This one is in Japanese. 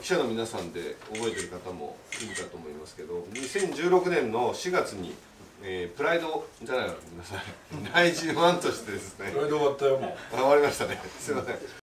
記者の皆さんで覚えてる方もいるかと思いますけど2016年の4月に、えー、プライドじゃないごめんなさい。内ワンとしてですね。プライド終わったよもう。終わりましたね。すいません。